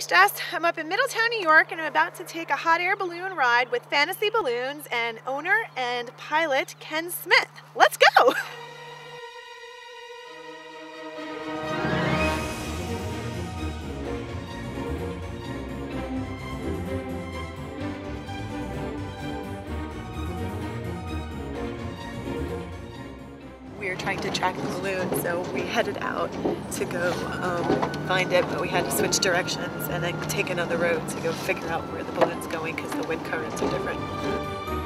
Thanks, Jess. I'm up in Middletown, New York, and I'm about to take a hot air balloon ride with Fantasy Balloons and owner and pilot Ken Smith. Let's go! we were trying to track the balloon, so we headed out to go um, find it, but we had to switch directions and then take another road to go figure out where the balloon's going because the wind currents are different.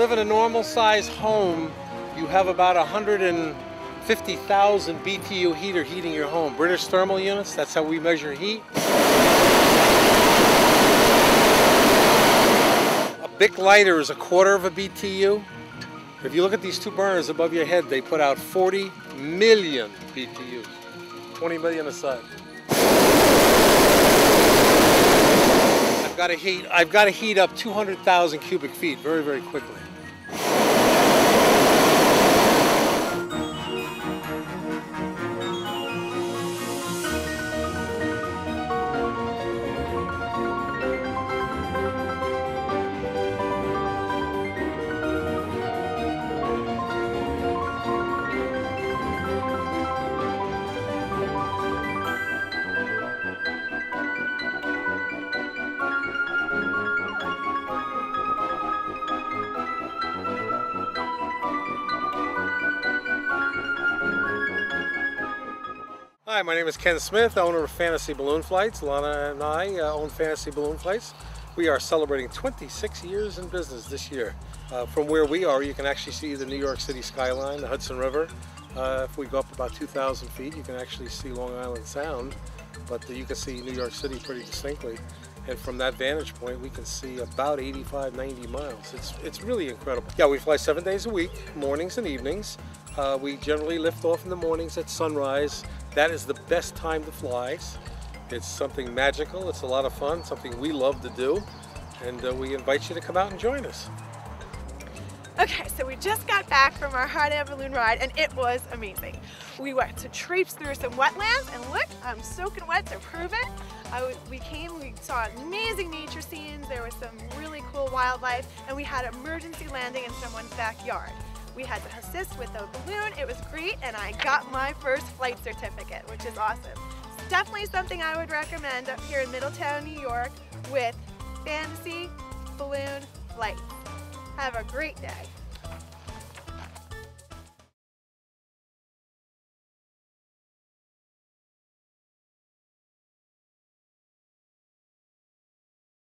Live in a normal size home, you have about 150,000 BTU heater heating your home. British thermal units, that's how we measure heat. A Bic lighter is a quarter of a BTU. If you look at these two burners above your head, they put out 40 million BTUs, 20 million aside. I've got to heat. I've got to heat up 200,000 cubic feet very, very quickly. Hi, my name is Ken Smith, owner of Fantasy Balloon Flights. Lana and I uh, own Fantasy Balloon Flights. We are celebrating 26 years in business this year. Uh, from where we are, you can actually see the New York City skyline, the Hudson River. Uh, if we go up about 2,000 feet, you can actually see Long Island Sound, but you can see New York City pretty distinctly. And from that vantage point, we can see about 85, 90 miles. It's, it's really incredible. Yeah, we fly seven days a week, mornings and evenings. Uh, we generally lift off in the mornings at sunrise. That is the best time to fly. It's something magical, it's a lot of fun, something we love to do, and uh, we invite you to come out and join us. Okay, so we just got back from our hot air balloon ride and it was amazing. We went to traipse through some wetlands and look, I'm soaking wet to prove it. I, we came, we saw amazing nature scenes, there was some really cool wildlife, and we had emergency landing in someone's backyard. We had to assist with the balloon, it was great, and I got my first flight certificate, which is awesome. It's definitely something I would recommend up here in Middletown, New York with Fantasy Balloon Flights. Have a great day.